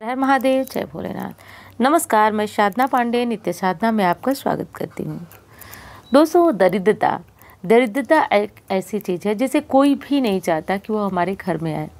हर महादेव, जय भोलेनाथ। नमस्कार, मैं साधना पांडे, नित्य साधना में आपका स्वागत करती हूँ। दोस्तों, दरिद्रता। दरिद्रता एक ऐसी चीज़ है जिसे कोई भी नहीं चाहता कि वो हमारे घर में आए।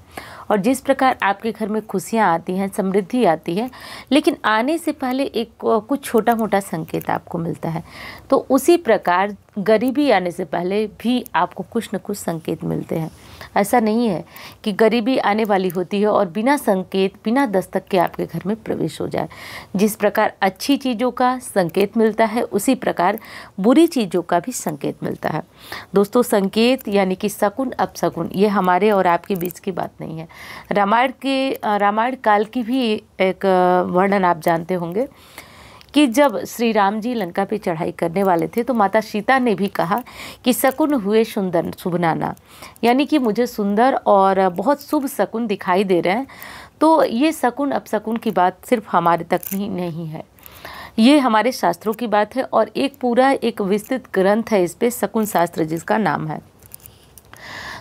और जिस प्रकार आपके घर में खुशियाँ आती हैं, समृद्धि आती है, लेकिन आने से पहले एक कुछ छोटा मोटा संकेत आपको मिलता है। तो उसी प्रकार गरीबी आने से पहले भी आपको कुछ न कुछ संकेत मिलते हैं। ऐसा नहीं है कि गरीबी आने वाली होती है और बिना संकेत, बिना दस्तक के आपके घर में प्रवेश हो जाए। जिस प्रकार अच्छी चीज़ों का संकेत मिलता है, उसी प्रकार बुरी चीज़ों का भी संकेत मिलता है। दोस्तों, संकेत यानी कि शकुन अपशकुन ये हमारे और आपके बीच की बात नहीं है। रामायण के, रामायण काल की भी एक वर्णन आप जानते होंगे। कि जब श्री राम जी लंका पे चढ़ाई करने वाले थे तो माता सीता ने भी कहा कि शकुन हुए सुंदर शुभ नाना यानी कि मुझे सुंदर और बहुत शुभ शकुन दिखाई दे रहे हैं। तो ये शकुन, अब शकुन की बात सिर्फ़ हमारे तक ही नहीं है। ये हमारे शास्त्रों की बात है और एक पूरा एक विस्तृत ग्रंथ है इस पर शकुन शास्त्र जिसका नाम है।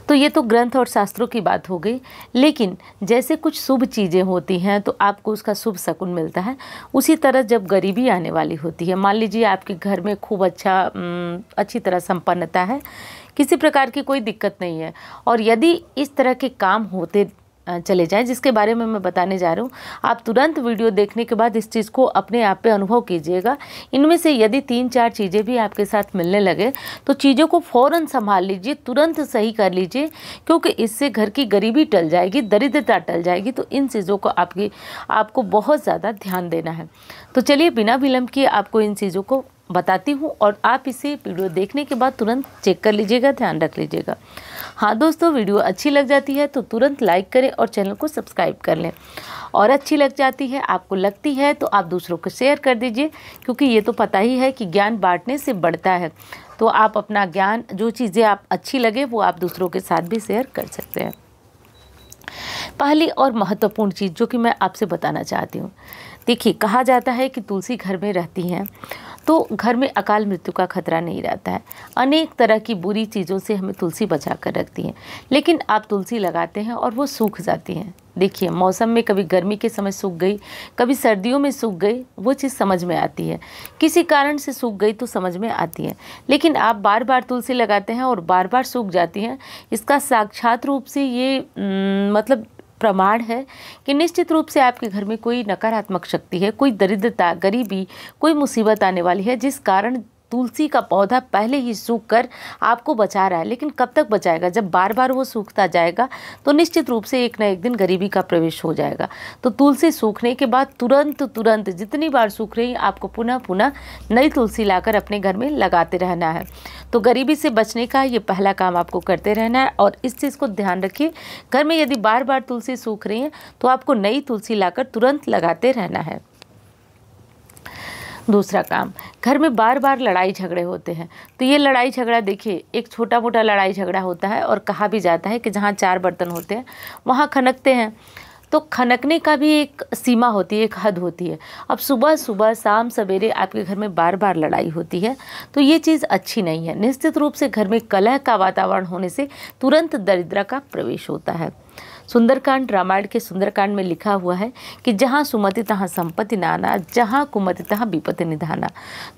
तो ये तो ग्रंथ और शास्त्रों की बात हो गई। लेकिन जैसे कुछ शुभ चीज़ें होती हैं तो आपको उसका शुभ शकुन मिलता है। उसी तरह जब गरीबी आने वाली होती है, मान लीजिए आपके घर में खूब अच्छा अच्छी तरह संपन्नता है, किसी प्रकार की कोई दिक्कत नहीं है। और यदि इस तरह के काम होते चले जाएँ, जिसके बारे में मैं बताने जा रहा हूँ। आप तुरंत वीडियो देखने के बाद इस चीज़ को अपने आप पे अनुभव कीजिएगा। इनमें से यदि तीन चार चीज़ें भी आपके साथ मिलने लगे तो चीज़ों को फ़ौरन संभाल लीजिए, तुरंत सही कर लीजिए, क्योंकि इससे घर की गरीबी टल जाएगी, दरिद्रता टल जाएगी तो इन चीज़ों को आपकी, आपको बहुत ज़्यादा ध्यान देना है। तो चलिए, बिना विलम्ब किए आपको इन चीज़ों को बताती हूँ और आप इसे वीडियो देखने के बाद तुरंत चेक कर लीजिएगा, ध्यान रख लीजिएगा। हाँ दोस्तों वीडियो अच्छी लग जाती है तो तुरंत लाइक करें और चैनल को सब्सक्राइब कर लें। और अच्छी लग जाती है, आपको लगती है तो आप दूसरों को शेयर कर दीजिए, क्योंकि ये तो पता ही है कि ज्ञान बांटने से बढ़ता है। तो आप अपना ज्ञान, जो चीज़ें आप अच्छी लगे, वो आप दूसरों के साथ भी शेयर कर सकते हैं। पहली और महत्वपूर्ण चीज़ जो कि मैं आपसे बताना चाहती हूँ। देखिए, कहा जाता है कि तुलसी घर में रहती हैं। तो घर में अकाल मृत्यु का खतरा नहीं रहता है। अनेक तरह की बुरी चीज़ों से हमें तुलसी बचा कर रखती हैं। लेकिन आप तुलसी लगाते हैं और वो सूख जाती हैं। देखिए, मौसम में कभी गर्मी के समय सूख गई, कभी सर्दियों में सूख गई, वो चीज़ समझ में आती है। किसी कारण से सूख गई तो समझ में आती है। लेकिन आप बार बार तुलसी लगाते हैं और बार बार सूख जाती हैं, इसका साक्षात रूप से ये मतलब प्रमाण है कि निश्चित रूप से आपके घर में कोई नकारात्मक शक्ति है, कोई दरिद्रता, गरीबी, कोई मुसीबत आने वाली है, जिस कारण तुलसी का पौधा पहले ही सूख कर आपको बचा रहा है, लेकिन कब तक बचाएगा? जब बार बार वो सूखता जाएगा तो निश्चित रूप से एक ना एक दिन गरीबी का प्रवेश हो जाएगा। तो तुलसी सूखने के बाद तुरंत तुरंत जितनी बार सूख रही, आपको पुनः पुनः नई तुलसी लाकर अपने घर में लगाते रहना है। तो गरीबी से बचने का ये पहला काम आपको करते रहना है और इस चीज़ को ध्यान रखिए। घर में यदि बार बार तुलसी सूख रही है तो आपको नई तुलसी लाकर तुरंत लगाते रहना है। दूसरा काम, घर में बार बार लड़ाई झगड़े होते हैं। तो ये लड़ाई झगड़ा देखिए, एक छोटा मोटा लड़ाई झगड़ा होता है और कहा भी जाता है कि जहाँ चार बर्तन होते हैं, वहाँ खनकते हैं। तो खनकने का भी एक सीमा होती है, एक हद होती है। अब सुबह सुबह, शाम सवेरे आपके घर में बार बार लड़ाई होती है तो ये चीज़ अच्छी नहीं है। निश्चित रूप से घर में कलह का वातावरण होने से तुरंत दरिद्रा का प्रवेश होता है। सुंदरकांड रामायण के सुंदरकांड में लिखा हुआ है कि जहाँ सुमति तहाँ संपत्ति नाना, जहाँ कुमति तहाँ विपत्ति निधाना।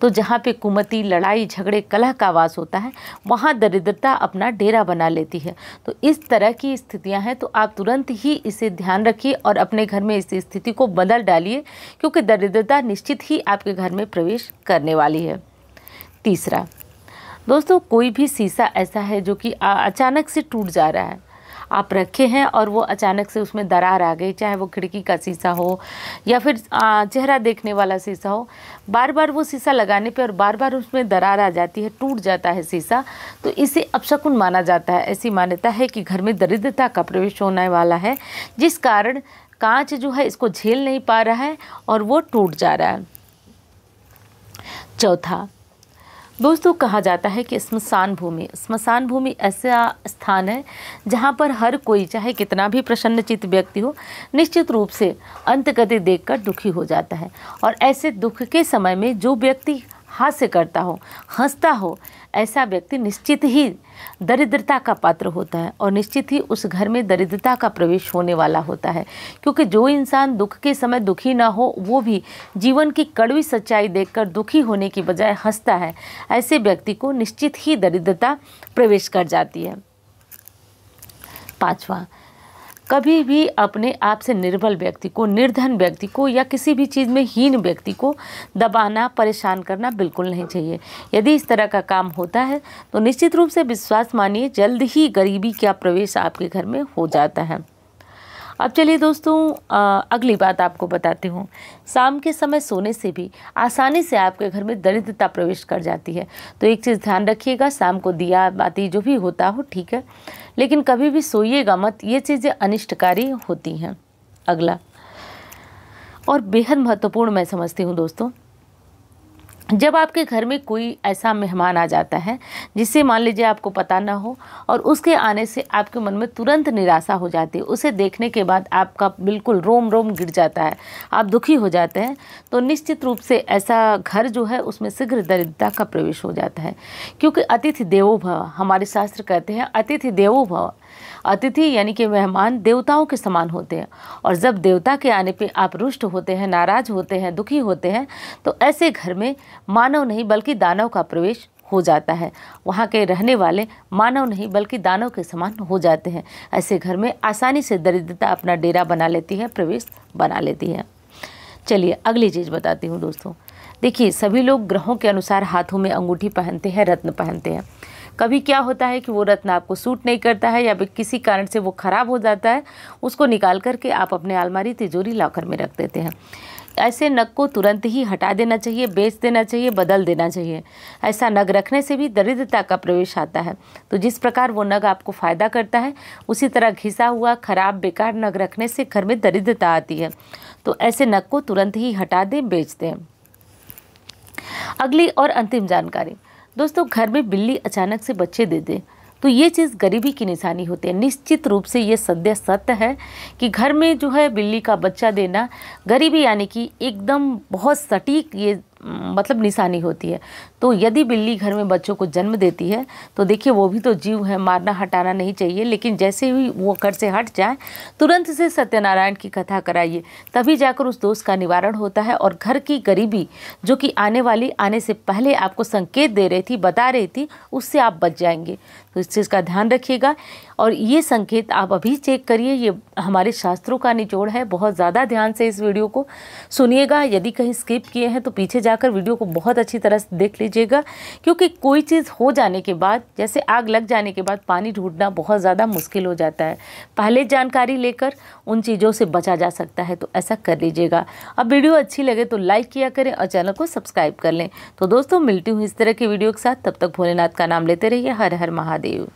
तो जहाँ पे कुमति, लड़ाई, झगड़े, कलह का वास होता है, वहाँ दरिद्रता अपना डेरा बना लेती है। तो इस तरह की स्थितियाँ हैं तो आप तुरंत ही इसे ध्यान रखिए और अपने घर में इस स्थिति को बदल डालिए, क्योंकि दरिद्रता निश्चित ही आपके घर में प्रवेश करने वाली है। तीसरा, दोस्तों, कोई भी शीशा ऐसा है जो कि अचानक से टूट जा रहा है। आप रखे हैं और वो अचानक से उसमें दरार आ गई, चाहे वो खिड़की का शीशा हो या फिर चेहरा देखने वाला शीशा हो बार बार वो शीशा लगाने पे और बार बार उसमें दरार आ जाती है, टूट जाता है शीशा तो इसे अपशकुन माना जाता है। ऐसी मान्यता है कि घर में दरिद्रता का प्रवेश होने वाला है, जिस कारण कांच जो है इसको झेल नहीं पा रहा है और वो टूट जा रहा है। चौथा दोस्तों, कहा जाता है कि स्मशान भूमि स्मशान भूमि ऐसा स्थान है जहाँ पर हर कोई, चाहे कितना भी प्रसन्नचित व्यक्ति हो, निश्चित रूप से अंतगति देखकर दुखी हो जाता है। और ऐसे दुख के समय में जो व्यक्ति हास्य करता हो, हंसता हो, ऐसा व्यक्ति निश्चित ही दरिद्रता का पात्र होता है और निश्चित ही उस घर में दरिद्रता का प्रवेश होने वाला होता है। क्योंकि जो इंसान दुख के समय दुखी ना हो, वो भी जीवन की कड़वी सच्चाई देखकर दुखी होने की बजाय हंसता है। ऐसे व्यक्ति को निश्चित ही दरिद्रता प्रवेश कर जाती है। पांचवा कभी भी अपने आप से निर्बल व्यक्ति को, निर्धन व्यक्ति को या किसी भी चीज़ में हीन व्यक्ति को दबाना, परेशान करना बिल्कुल नहीं चाहिए। यदि इस तरह का काम होता है तो निश्चित रूप से विश्वास मानिए, जल्द ही गरीबी का प्रवेश आपके घर में हो जाता है। अब चलिए दोस्तों अगली बात आपको बताती हूँ। शाम के समय सोने से भी आसानी से आपके घर में दरिद्रता प्रवेश कर जाती है। तो एक चीज़ ध्यान रखिएगा, शाम को दिया बाती जो भी होता हो, ठीक है? लेकिन कभी भी सोइएगा मत, ये चीज़ें अनिष्टकारी होती हैं। अगला, और बेहद महत्वपूर्ण मैं समझती हूँ दोस्तों जब आपके घर में कोई ऐसा मेहमान आ जाता है, जिससे मान लीजिए आपको पता ना हो और उसके आने से आपके मन में तुरंत निराशा हो जाती है, उसे देखने के बाद आपका बिल्कुल रोम रोम गिर जाता है, आप दुखी हो जाते हैं तो निश्चित रूप से ऐसा घर जो है, उसमें शीघ्र दरिद्रता का प्रवेश हो जाता है। क्योंकि अतिथि देवो भव, हमारे शास्त्र कहते हैं, अतिथि देवो भव। अतिथि यानी कि मेहमान देवताओं के समान होते हैं और जब देवता के आने पे आप रुष्ट होते हैं, नाराज़ होते हैं, दुखी होते हैं तो ऐसे घर में मानव नहीं, बल्कि दानव का प्रवेश हो जाता है। वहाँ के रहने वाले मानव नहीं, बल्कि दानव के समान हो जाते हैं। ऐसे घर में आसानी से दरिद्रता अपना डेरा बना लेती है, प्रवेश बना लेती है। चलिए, अगली चीज़ बताती हूँ दोस्तों। देखिए, सभी लोग ग्रहों के अनुसार हाथों में अंगूठी पहनते हैं, रत्न पहनते हैं। कभी क्या होता है कि वो रत्न आपको सूट नहीं करता है या किसी कारण से वो ख़राब हो जाता है, उसको निकाल करके आप अपने अलमारी तिजोरी लॉकर में रख देते हैं। ऐसे नग को तुरंत ही हटा देना चाहिए, बेच देना चाहिए, बदल देना चाहिए। ऐसा नग रखने से भी दरिद्रता का प्रवेश आता है। तो जिस प्रकार वो नग आपको फ़ायदा करता है, उसी तरह घिसा हुआ, खराब, बेकार नग रखने से घर में दरिद्रता आती है। तो ऐसे नग को तुरंत ही हटा दें, बेच दें। अगली और अंतिम जानकारी। दोस्तों, घर में बिल्ली अचानक से बच्चे दे दे। तो ये चीज़ गरीबी की निशानी होती है। निश्चित रूप से ये सद्य सत्य है कि घर में जो है बिल्ली का बच्चा देना गरीबी यानी कि एकदम बहुत सटीक ये मतलब निशानी होती है। तो यदि बिल्ली घर में बच्चों को जन्म देती है तो देखिए वो भी तो जीव है, मारना हटाना नहीं चाहिए, लेकिन जैसे ही वो घर से हट जाए, तुरंत से सत्यनारायण की कथा कराइए। तभी जाकर उस दोष का निवारण होता है और घर की गरीबी, जो कि आने वाली, आने से पहले आपको संकेत दे रही थी, बता रही थी, उससे आप बच जाएँगे। तो इस चीज़ का ध्यान रखिएगा। और ये संकेत आप अभी चेक करिए, ये हमारे शास्त्रों का निचोड़ है। बहुत ज़्यादा ध्यान से इस वीडियो को सुनिएगा। यदि कहीं स्किप किए हैं तो पीछे जाकर वीडियो को बहुत अच्छी तरह से देख लीजिएगा, क्योंकि कोई चीज़ हो जाने के बाद, जैसे आग लग जाने के बाद पानी ढूंढना बहुत ज़्यादा मुश्किल हो जाता है। पहले जानकारी लेकर उन चीज़ों से बचा जा सकता है तो ऐसा कर लीजिएगा। अब वीडियो अच्छी लगे तो लाइक किया करें और चैनल को सब्सक्राइब कर लें। तो दोस्तों, मिलती हूँ इस तरह की वीडियो के साथ। तब तक भोलेनाथ का नाम लेते रहिए। हर हर महादेव।